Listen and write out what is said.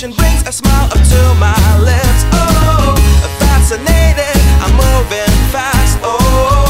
motion brings a smile up to my lips. Oh, fascinated, I'm moving fast. Oh.